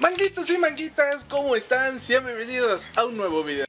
Manguitos y manguitas, ¿cómo están? Sean bienvenidos a un nuevo video.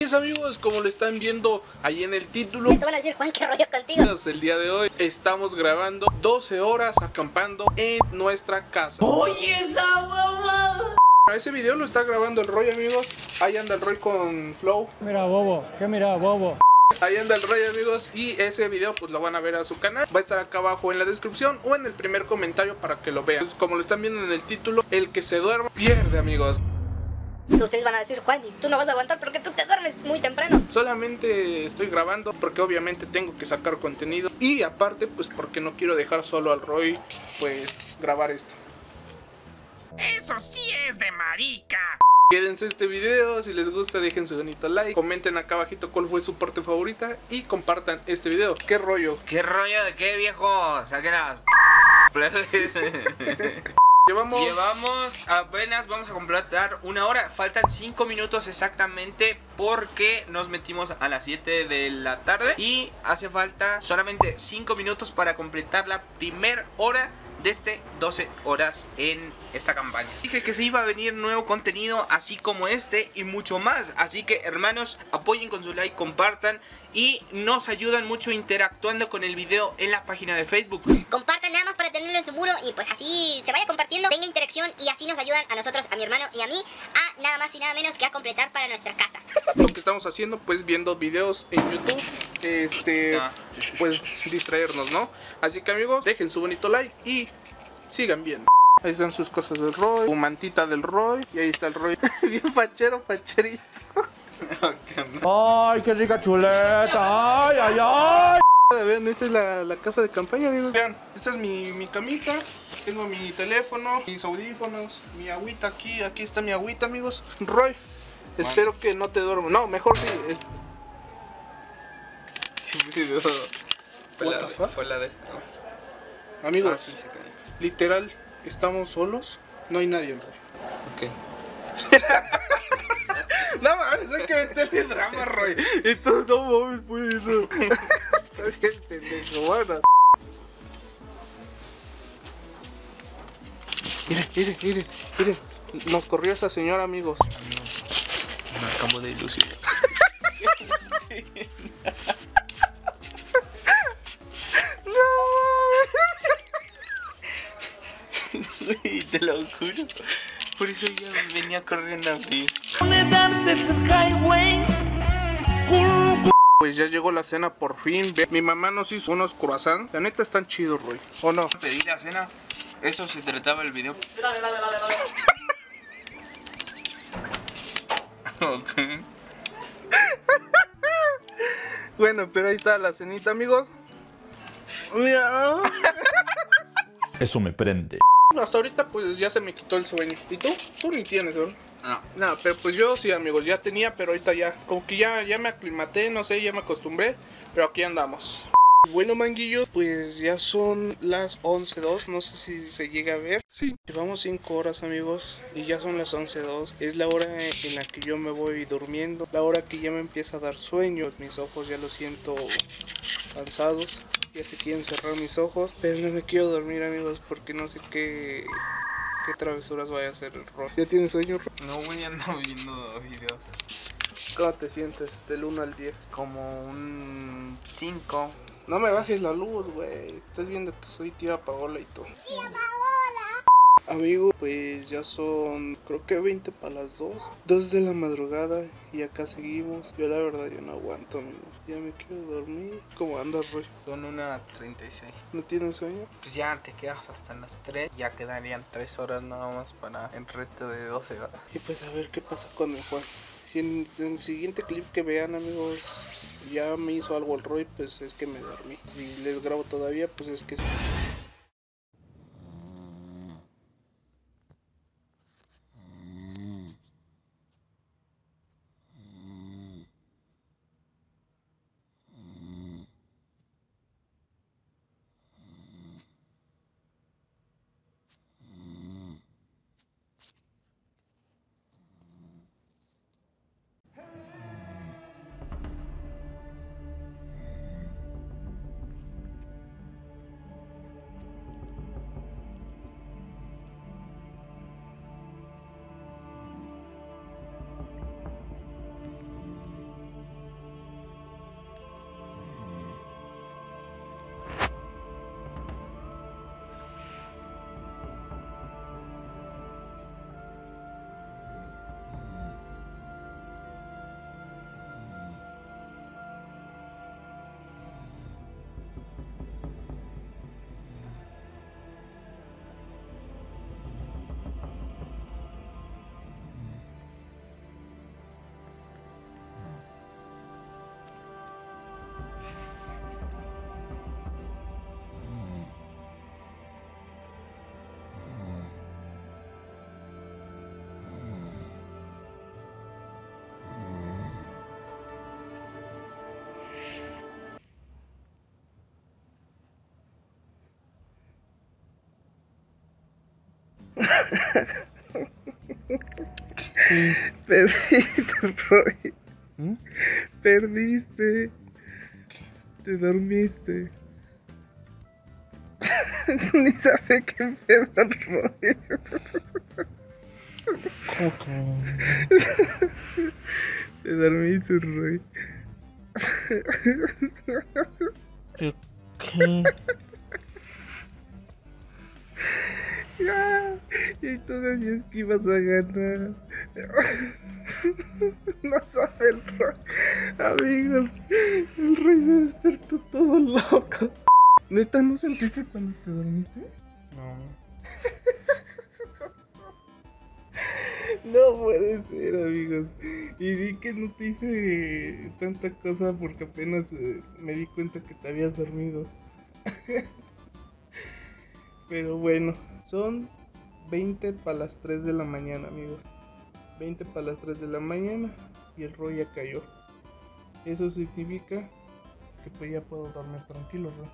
Mis amigos, como lo están viendo ahí en el título, Te van a decir, Juan, qué rollo contigo. el día de hoy estamos grabando 12 horas acampando en nuestra casa. Oye, esa mamada. Ese video lo está grabando el Roy, amigos. Ahí anda el Roy con Flow. Mira, bobo, ¿qué mira, bobo? Ahí anda el Roy, amigos. Y ese video, pues lo van a ver a su canal. Va a estar acá abajo en la descripción o en el primer comentario para que lo vean. Entonces, como lo están viendo en el título, el que se duerma pierde, amigos. Ustedes van a decir, Juan, y tú no vas a aguantar porque tú te duermes muy temprano. Solamente estoy grabando porque obviamente tengo que sacar contenido. Y aparte, pues porque no quiero dejar solo al Roy, pues grabar esto. Eso sí es de marica. Quédense este video, si les gusta dejen su bonito like, comenten acá abajito cuál fue su parte favorita y compartan este video. ¿Qué rollo? ¿Qué rollo de qué, viejo? Saquen las... Llevamos... Llevamos apenas, vamos a completar una hora. Faltan 5 minutos exactamente porque nos metimos a las 7 de la tarde. Y hace falta solamente 5 minutos para completar la primera hora de este 12 horas en esta campaña. Dije que se iba a venir nuevo contenido así como este y mucho más. Así que hermanos, apoyen con su like, compartan y nos ayudan mucho interactuando con el video en la página de Facebook. Compartan nada más para tenerlo en su muro y pues así se vaya compartiendo, tenga interacción y así nos ayudan a nosotros, a mi hermano y a mí, a nada más y nada menos que a completar para nuestra casa. Lo que estamos haciendo, pues viendo videos en YouTube, este, pues distraernos, ¿no? Así que amigos, dejen su bonito like y sigan viendo. Ahí están sus cosas del Roy, su mantita del Roy, y ahí está el Roy, bien fachero, facherito. ¡Ay, qué rica chuleta! ¡Ay, ay, ay! Vean, esta es la, la casa de campaña, amigos. Vean, esta es mi, mi camita. Tengo mi teléfono, mis audífonos, mi agüita aquí. Aquí está mi agüita, amigos. Roy, espero que no te duermo. No, mejor sí. es- Fue What la, the fuck? fue la de... Amigos, Ah, sí, se cayó. literal, estamos solos. No hay nadie, Roy. Ok. No mames, hay que meterle drama, Roy. Entonces, no mames, pues eso. Estás bien pendejo, bueno. Miren, miren, miren, miren. Nos corrió esa señora, amigos. Me acabo de ilusionar. Juro. Por eso ya venía corriendo a mí. Pues ya llegó la cena por fin. Ve, Mi mamá nos hizo unos croissants. La neta están chidos, Roy. ¿O no? Pedí la cena. Eso se trataba el video. Ok. Bueno, pero ahí está la cenita, amigos. Eso me prende. Hasta ahorita pues ya se me quitó el sueño. ¿Y tú? Tú ni tienes, ¿no? No. No, pero pues yo sí, amigos, ya tenía, pero ahorita ya, como que ya, ya me aclimaté, no sé, ya me acostumbré, pero aquí andamos. Bueno, manguillo, pues ya son las 11.02, no sé si se llega a ver. Sí. Llevamos 5 horas, amigos, y ya son las 11.02. Es la hora en la que yo me voy durmiendo, la hora que ya me empieza a dar sueño. Mis ojos ya los siento cansados, ya se quieren cerrar mis ojos, pero no me quiero dormir, amigos, porque no sé qué, qué travesuras vaya a hacer el Roy. ¿Ya tienes sueño, Roy? No voy ando viendo videos. ¿Cómo te sientes del 1 al 10? Como un 5. No me bajes la luz, güey. Estás viendo que soy tía Paola y todo. Amigo, pues ya son creo que 20 para las 2. 2 de la madrugada y acá seguimos. Yo la verdad yo no aguanto, amigo. Ya me quiero dormir. ¿Cómo andas, Roy? Son una 36. ¿No tienes sueño? Pues ya te quedas hasta las 3. Ya quedarían 3 horas nada más para el reto de 12 horas. Y pues a ver qué pasa con el Juan. Si en, en el siguiente clip que vean amigos ya me hizo algo el Roy, pues es que me dormí. Si les grabo todavía, pues es que... Perdiste, Roy. ¿Mm? Perdiste. Te dormiste. Ni sabe qué pedo, Roy. Te dormiste, Roy. ¿Qué? Ya, y tú decías que ibas a ganar. No sabe el Roy. Amigos, el Roy se despertó todo loco. ¿Neta no sentiste cuando te dormiste? No. No puede ser, amigos. Y di que no te hice tanta cosa porque apenas eh, me di cuenta que te habías dormido. Pero bueno, son 20 para las 3 de la mañana, amigos. 20 para las 3 de la mañana y el Roy ya cayó. Eso significa que pues ya puedo dormir tranquilo, Roy.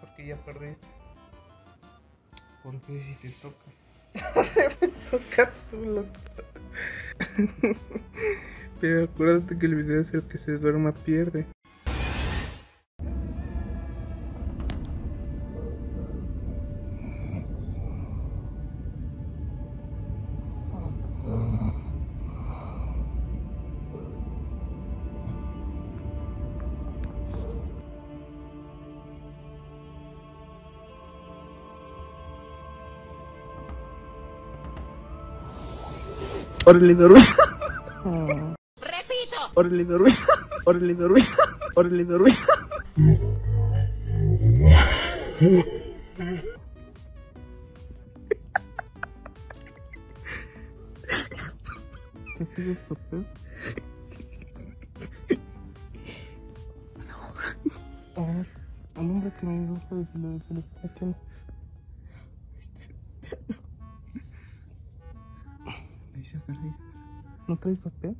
Porque ya perdiste. Porque si te toca. me toca tú, loco. Pero acuérdate que el video es el que se duerma pierde. Órale, dormí. Repito. Órale, dormí. Órale, dormí. Órale, dormí. ¿Te pides papel? No. A ver, al hombre que me gusta se le, se le está metiendo. ¿No traes papel?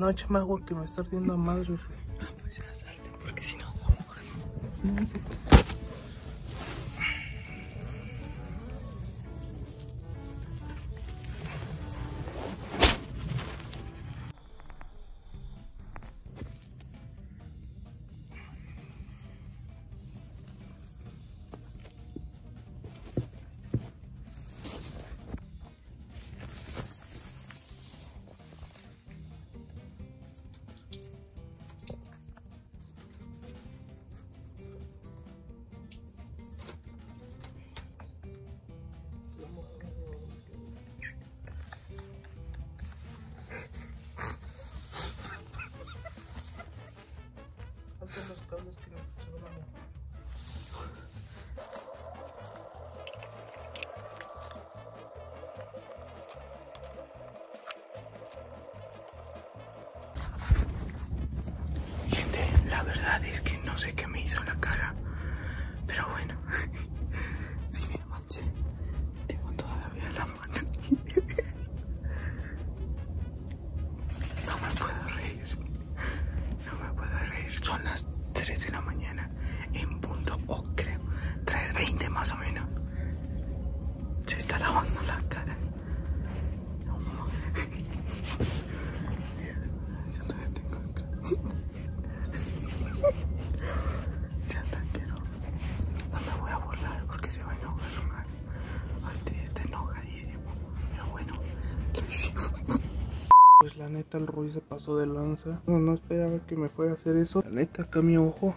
No, échame agua que me está ardiendo a madre. Ah, pues ya salte, porque si no se va a mojar. No sé qué me hizo la cara. Pero bueno. Sí me manché. Tengo todavía la mano. No me puedo reír. No me puedo reír. Son las 3 de la mañana. En punto, o creo. 3.20 más o menos. Se está lavando la cara. No. Yo todavía tengo Ya está, quiero. No me voy a burlar porque se va a enojar más. Ahorita ya está enojadísimo. Pero bueno, lo hicimos. El Ruiz se pasó de lanza. No, no esperaba que me fuera a hacer eso. La neta acá mi ojo.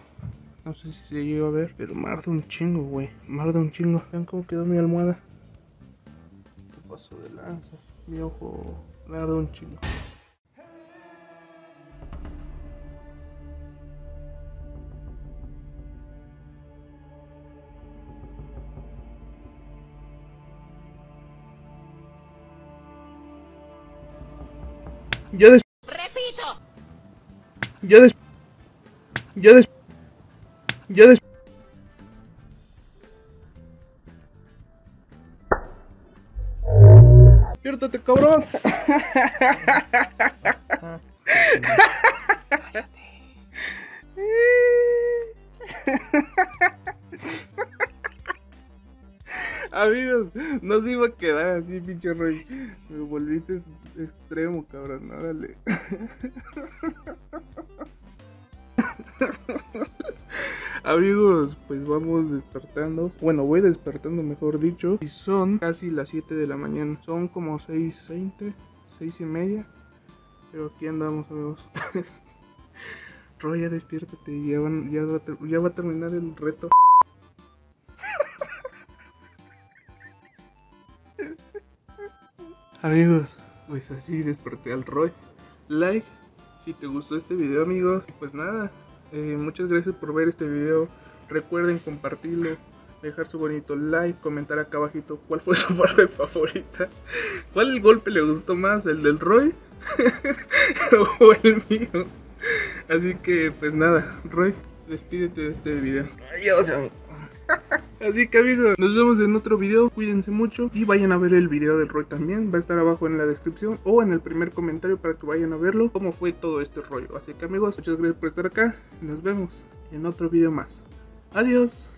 No sé si se llegó a ver, pero me arde un chingo, güey. Me arde un chingo. Vean cómo quedó mi almohada. Se pasó de lanza. Mi ojo me arde un chingo. yo des yo des yo des cabrón Amigos, no se iba a quedar así, pinche rey Me volviste extremo, cabrón. Órale. Amigos, pues vamos despertando. Bueno, voy despertando, mejor dicho. Y son casi las 7 de la mañana. Son como 6.20, 6 y media. Pero aquí andamos, amigos. Roy, ya despiértate. Ya, van- ya, va, ya va a terminar el reto. Amigos, pues así desperté al Roy. Like si te gustó este video, amigos. Y pues nada, eh, muchas gracias por ver este video. Recuerden compartirlo, dejar su bonito like, comentar acá abajito cuál fue su parte favorita. ¿Cuál golpe le gustó más? ¿El del Roy? o el mío. Así que pues nada, Roy, despídete de este video. Adiós. Así que amigos, nos vemos en otro video, cuídense mucho y vayan a ver el video del Roy también, va a estar abajo en la descripción o en el primer comentario para que vayan a verlo, cómo fue todo este rollo. Así que amigos, muchas gracias por estar acá nos vemos en otro video más. Adiós.